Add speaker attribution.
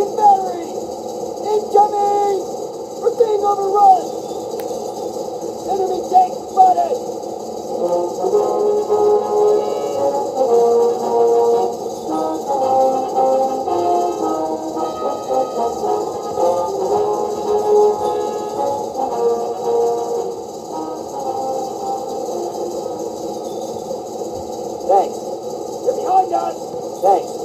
Speaker 1: Rocket battery! Incoming! We're being overrun! Enemy tank spotted! Thanks. You're behind us. Thanks.